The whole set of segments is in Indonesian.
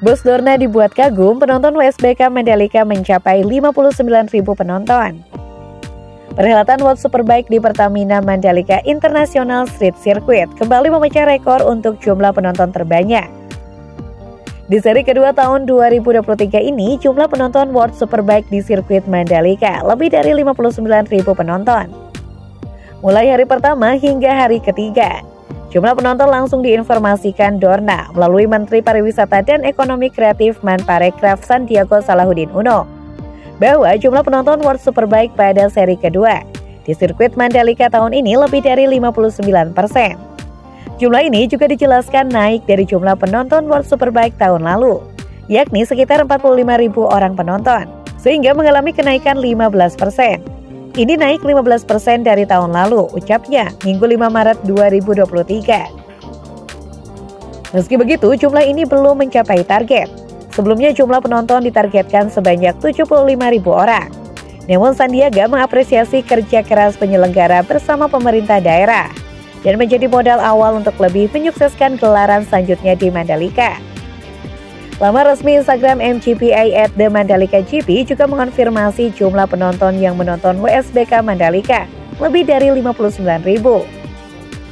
Bus Dorna dibuat kagum, penonton WSBK Mandalika mencapai 59.000 penonton. Perhelatan World Superbike di Pertamina Mandalika International Street Circuit kembali memecah rekor untuk jumlah penonton terbanyak. Di seri kedua tahun 2023 ini, jumlah penonton World Superbike di sirkuit Mandalika lebih dari 59.000 penonton. Mulai hari pertama hingga hari ketiga, Jumlah penonton langsung diinformasikan Dorna melalui Menteri Pariwisata dan Ekonomi Kreatif Manparekraf Sandiago Salahuddin Uno bahwa jumlah penonton World Superbike pada seri kedua di sirkuit Mandalika tahun ini lebih dari 59 persen. Jumlah ini juga dijelaskan naik dari jumlah penonton World Superbike tahun lalu, yakni sekitar 45 ribu orang penonton, sehingga mengalami kenaikan 15 persen. Ini naik 15% dari tahun lalu, ucapnya Minggu 5 Maret 2023. Meski begitu, jumlah ini belum mencapai target. Sebelumnya jumlah penonton ditargetkan sebanyak 75 ribu orang. Namun Sandiaga mengapresiasi kerja keras penyelenggara bersama pemerintah daerah dan menjadi modal awal untuk lebih menyukseskan gelaran selanjutnya di Mandalika. Laman resmi Instagram MGPA at The Mandalika GP juga mengonfirmasi jumlah penonton yang menonton WSBK Mandalika lebih dari 59 ribu.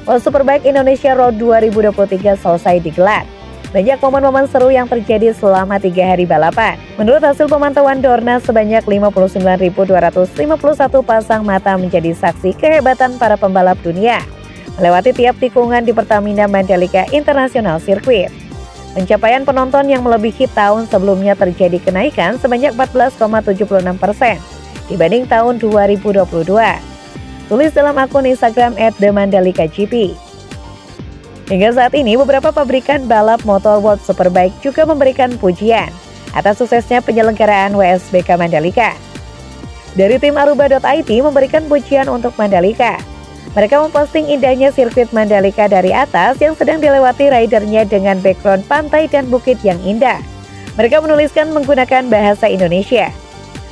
World Superbike Indonesia Road 2023 selesai digelar. Banyak momen-momen seru yang terjadi selama tiga hari balapan. Menurut hasil pemantauan Dorna, sebanyak 59.251 pasang mata menjadi saksi kehebatan para pembalap dunia melewati tiap tikungan di Pertamina Mandalika International Circuit. Pencapaian penonton yang melebihi tahun sebelumnya terjadi kenaikan sebanyak 14,76 persen dibanding tahun 2022. Tulis dalam akun Instagram at The Mandalika GP. Hingga saat ini, beberapa pabrikan balap motor World Superbike juga memberikan pujian atas suksesnya penyelenggaraan WSBK Mandalika. Dari tim Aruba.it memberikan pujian untuk Mandalika, mereka memposting indahnya sirkuit Mandalika dari atas yang sedang dilewati ridernya dengan background pantai dan bukit yang indah. Mereka menuliskan menggunakan bahasa Indonesia.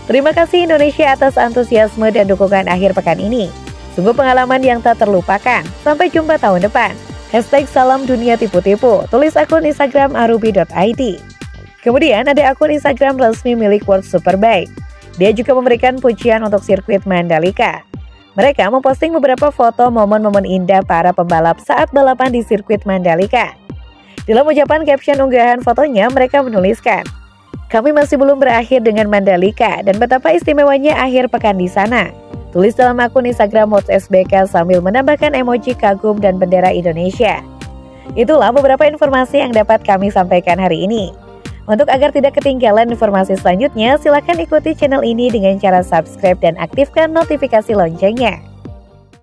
Terima kasih Indonesia atas antusiasme dan dukungan akhir pekan ini. Sungguh pengalaman yang tak terlupakan. Sampai jumpa tahun depan. Hashtag salam dunia tipu-tipu. Tulis akun Instagram arubi.id. Kemudian ada akun Instagram resmi milik World Superbike. Dia juga memberikan pujian untuk sirkuit Mandalika. Mereka memposting beberapa foto momen-momen indah para pembalap saat balapan di sirkuit Mandalika. Dalam ucapan caption unggahan fotonya, mereka menuliskan, kami masih belum berakhir dengan Mandalika dan betapa istimewanya akhir pekan di sana. Tulis dalam akun Instagram Mods SBK sambil menambahkan emoji kagum dan bendera Indonesia. Itulah beberapa informasi yang dapat kami sampaikan hari ini. Untuk agar tidak ketinggalan informasi selanjutnya, silakan ikuti channel ini dengan cara subscribe dan aktifkan notifikasi loncengnya.